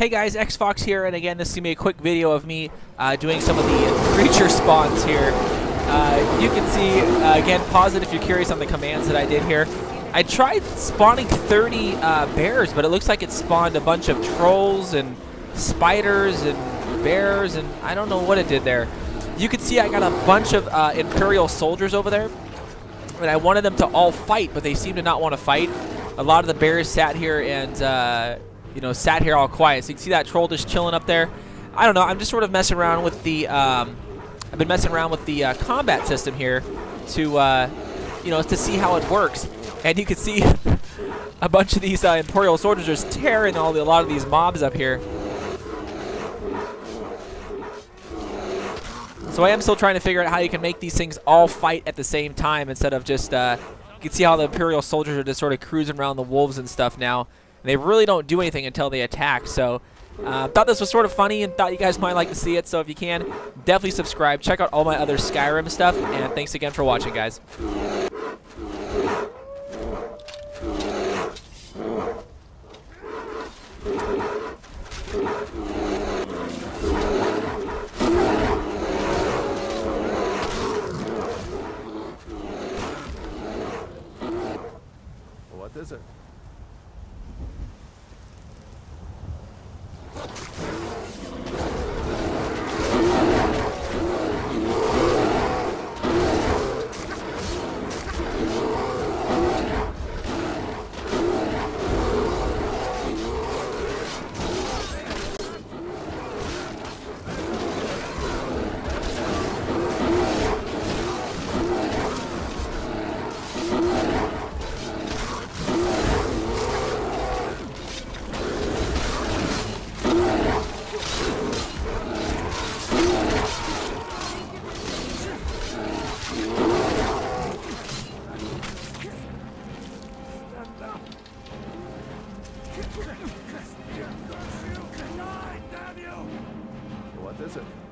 Hey guys, Xfox here, and again, this is going to be a quick video of me uh, doing some of the creature spawns here. Uh, you can see, uh, again, pause it if you're curious on the commands that I did here. I tried spawning 30 uh, bears, but it looks like it spawned a bunch of trolls and spiders and bears, and I don't know what it did there. You can see I got a bunch of uh, Imperial soldiers over there, and I wanted them to all fight, but they seem to not want to fight. A lot of the bears sat here and uh, you know, sat here all quiet. So you can see that troll just chilling up there. I don't know. I'm just sort of messing around with the. Um, I've been messing around with the uh, combat system here to, uh, you know, to see how it works. And you can see a bunch of these uh, Imperial soldiers just tearing all the, a lot of these mobs up here. So I am still trying to figure out how you can make these things all fight at the same time instead of just. Uh, you can see how the Imperial soldiers are just sort of cruising around the wolves and stuff now. They really don't do anything until they attack. So uh, thought this was sort of funny and thought you guys might like to see it. So if you can, definitely subscribe. Check out all my other Skyrim stuff. And thanks again for watching, guys. What is it? What is it?